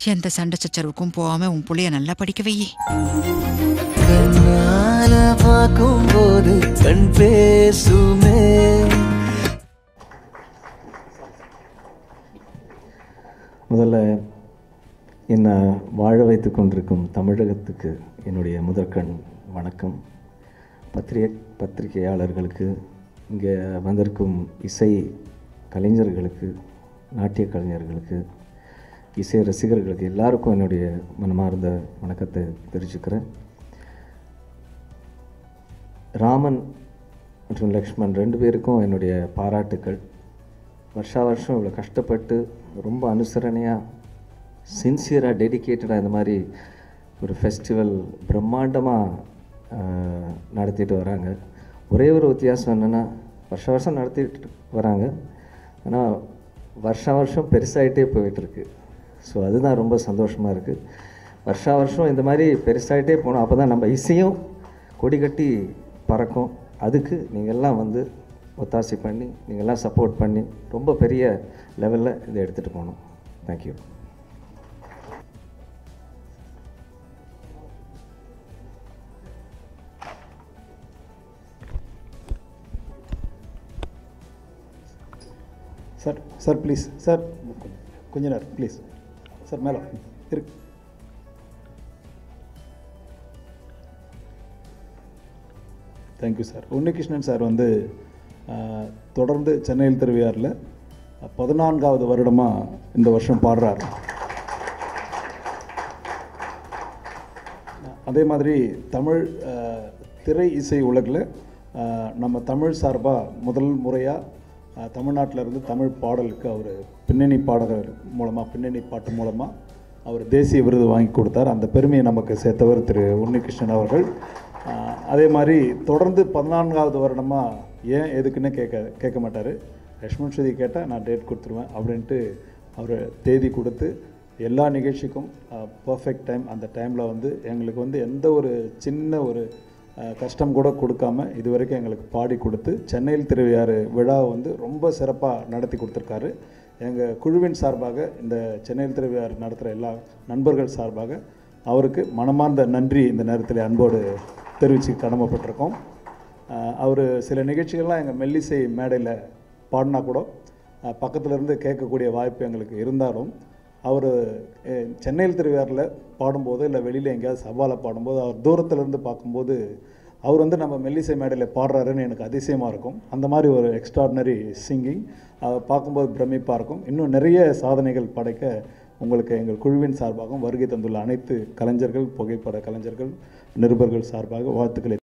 எந்த சண்டை சச்சரவுக்கும் போகாம உன் புள்ளைய நல்லா படிக்க வையி கண்ணால பார்க்கும்போது கண் பேசுமே. முதல்ல என்னை வாழ வைத்து கொண்டிருக்கும் தமிழகத்துக்கு என்னுடைய முதற்கண் வணக்கம். பத்திரிகை பத்திரிகையாளர்களுக்கு இங்கே வந்திருக்கும் இசை கலைஞர்களுக்கு நாட்டிய கலைஞர்களுக்கு இசை ரசிகர்களுக்கு எல்லாருக்கும் என்னுடைய மனமார்ந்த வணக்கத்தை தெரிஞ்சுக்கிறேன் ராமன் மற்றும் லக்ஷ்மண் ரெண்டு பேருக்கும் என்னுடைய பாராட்டுக்கள். வருஷா வருஷம் இவ்வளோ கஷ்டப்பட்டு ரொம்ப அனுசரணையாக சின்சியராக டெடிக்கேட்டடாக இந்த மாதிரி ஒரு ஃபெஸ்டிவல் பிரம்மாண்டமாக நடத்திட்டு வராங்க. ஒரே ஒரு வித்தியாசம் என்னென்னா வருஷ வருஷம் நடத்திட்டு வராங்க. ஆனால் வருஷா வருஷம் பெருசாகிட்டே போயிட்டுருக்கு ஸோ அதுதான் ரொம்ப சந்தோஷமாக இருக்குது வருஷா வருஷம் இந்த மாதிரி பெருசாகிட்டே போனோம். அப்போ தான் நம்ம இசையும் கொடி கட்டி பறக்கும். அதுக்கு நீங்கள்லாம் வந்து ஒத்தாசை பண்ணி நீங்கள்லாம் சப்போர்ட் பண்ணி ரொம்ப பெரிய லெவலில் இதை எடுத்துகிட்டு போகணும். Thank you sir sir please sir கொஞ்ச நேரம் ப்ளீஸ் சார் மேலே. இருக்கு. தேங்க்யூ சார் உன்னிகிருஷ்ணன் சார் வந்து தொடர்ந்து சென்னையில் திருவையாரில் பதினான்காவது வருடமாக இந்த வருஷம் பாடுறார். அதே மாதிரி தமிழ் திரை இசை உலகில் நம்ம தமிழ் சார்பாக முதல் முறையாக தமிழ்நாட்டில் இருந்து தமிழ் பாடலுக்கு அவர் பின்னணி பாடகர் மூலமாக பின்னணி பாட்டு மூலமாக அவர் தேசிய விருது வாங்கி கொடுத்தார். அந்த பெருமையை நமக்கு சேர்த்தவர் திரு உன்னிகிருஷ்ணன் அவர்கள். அதே மாதிரி தொடர்ந்து பதினான்காவது வருடமாக ஏன் எதுக்குன்னு கேட்க கேட்க மாட்டார். லக்ஷ்மண் ஸ்ருதி கேட்டால் நான் டேட் கொடுத்துருவேன் அப்படின்ட்டு அவர் தேதி கொடுத்து எல்லா நிகழ்ச்சிக்கும் பர்ஃபெக்ட் டைம் அந்த டைமில் வந்து எங்களுக்கு வந்து எந்த ஒரு சின்ன ஒரு கஷ்டம் கூட கொடுக்காம இது வரைக்கும் எங்களுக்கு பாடி கொடுத்து சென்னையில் திருவையாறு விழாவை வந்து ரொம்ப சிறப்பாக நடத்தி கொடுத்துருக்காரு. எங்கள் குழுவின் சார்பாக இந்த சென்னையில் திருவிழா நடத்துகிற எல்லா நண்பர்கள் சார்பாக அவருக்கு மனமார்ந்த நன்றி இந்த நேரத்தில் அன்போடு தெரிவித்து கடமைப்பட்டிருக்கோம். அவர் சில நிகழ்ச்சிகள்லாம் எங்கள் மெல்லிசை மேடையில் பாடினா கூட பக்கத்தில் இருந்து கேட்கக்கூடிய வாய்ப்பு எங்களுக்கு இருந்தாலும் அவர் சென்னையில் திருவிழாவில் பாடும்போது இல்லை வெளியில் எங்கேயாவது சவாலை பாடும்போது அவர் தூரத்துலேருந்து பார்க்கும்போது அவர் வந்து நம்ம மெல்லிசை மேடையில் பாடுறாருன்னு எனக்கு அதிசயமாக இருக்கும். அந்த மாதிரி ஒரு எக்ஸ்ட்ராடினரி சிங்கிங் பார்க்கும்போது பிரமிப்பாக இருக்கும். இன்னும் நிறைய சாதனைகள் படைக்க உங்களுக்கு எங்கள் குழுவின் சார்பாகவும் வருகை தந்துள்ள அனைத்து கலைஞர்கள் புகைப்பட கலைஞர்கள் நிருபர்கள் சார்பாக வாழ்த்துக்களை